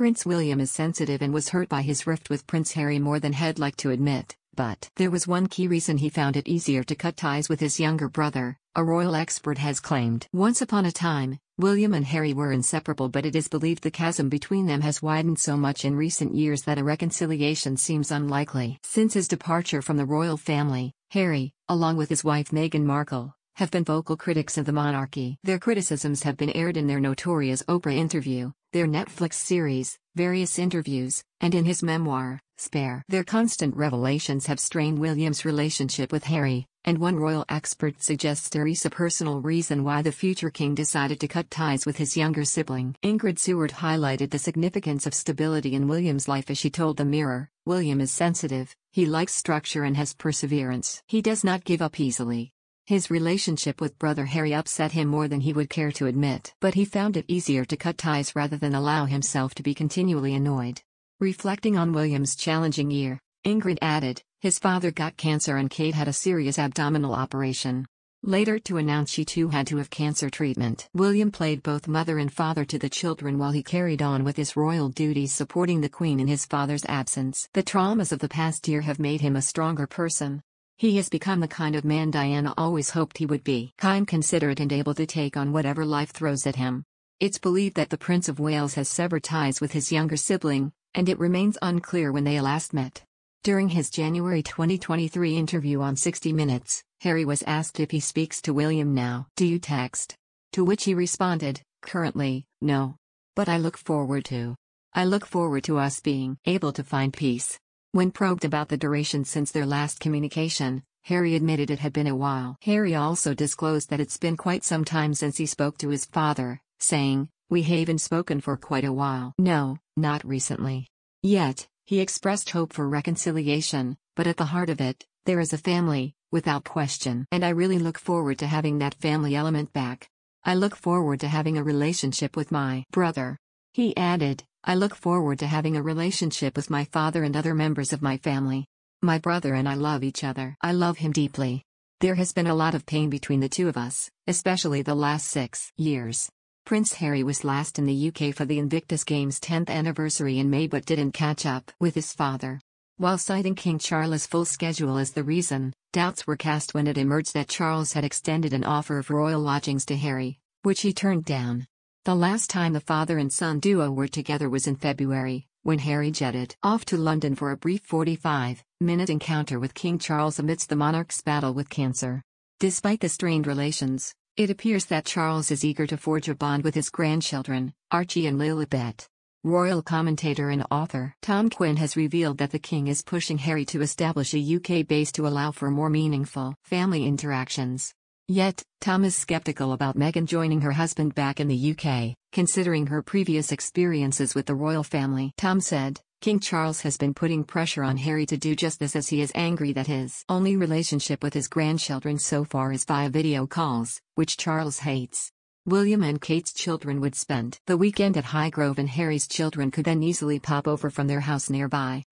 Prince William is sensitive and was hurt by his rift with Prince Harry more than he'd like to admit, but there was one key reason he found it easier to cut ties with his younger brother, a royal expert has claimed. Once upon a time, William and Harry were inseparable but it is believed the chasm between them has widened so much in recent years that a reconciliation seems unlikely. Since his departure from the royal family, Harry, along with his wife Meghan Markle, have been vocal critics of the monarchy. Their criticisms have been aired in their notorious Oprah interview, their Netflix series, various interviews, and in his memoir, Spare. Their constant revelations have strained William's relationship with Harry, and one royal expert suggests there is a personal reason why the future king decided to cut ties with his younger sibling. Ingrid Seward highlighted the significance of stability in William's life as she told The Mirror, William is sensitive, he likes structure and has perseverance. He does not give up easily. His relationship with brother Harry upset him more than he would care to admit. But he found it easier to cut ties rather than allow himself to be continually annoyed. Reflecting on William's challenging year, Ingrid added, his father got cancer and Kate had a serious abdominal operation. Later to announce she too had to have cancer treatment. William played both mother and father to the children while he carried on with his royal duties supporting the Queen in his father's absence. The traumas of the past year have made him a stronger person. He has become the kind of man Diana always hoped he would be. Kind, considerate, and able to take on whatever life throws at him. It's believed that the Prince of Wales has severed ties with his younger sibling, and it remains unclear when they last met. During his January 2023 interview on 60 Minutes, Harry was asked if he speaks to William now. Do you text? To which he responded, currently, no. But I look forward to. I look forward to us being able to find peace. When probed about the duration since their last communication, Harry admitted it had been a while. Harry also disclosed that it's been quite some time since he spoke to his father, saying, We haven't spoken for quite a while. No, not recently. Yet, he expressed hope for reconciliation, but at the heart of it, there is a family, without question. And I really look forward to having that family element back. I look forward to having a relationship with my brother. He added, I look forward to having a relationship with my father and other members of my family. My brother and I love each other. I love him deeply. There has been a lot of pain between the two of us, especially the last six years. Prince Harry was last in the UK for the Invictus Games' 10th anniversary in May but didn't catch up with his father. While citing King Charles' full schedule as the reason, doubts were cast when it emerged that Charles had extended an offer of royal lodgings to Harry, which he turned down. The last time the father and son duo were together was in February, when Harry jetted off to London for a brief 45 minute encounter with King Charles amidst the monarch's battle with cancer. Despite the strained relations, it appears that Charles is eager to forge a bond with his grandchildren, Archie and Lilibet. Royal commentator and author Tom Quinn has revealed that the King is pushing Harry to establish a UK base to allow for more meaningful family interactions. Yet, Tom is skeptical about Meghan joining her husband back in the UK, considering her previous experiences with the royal family. Tom said, King Charles has been putting pressure on Harry to do just this as he is angry that his only relationship with his grandchildren so far is via video calls, which Charles hates. William and Kate's children would spend the weekend at Highgrove and Harry's children could then easily pop over from their house nearby.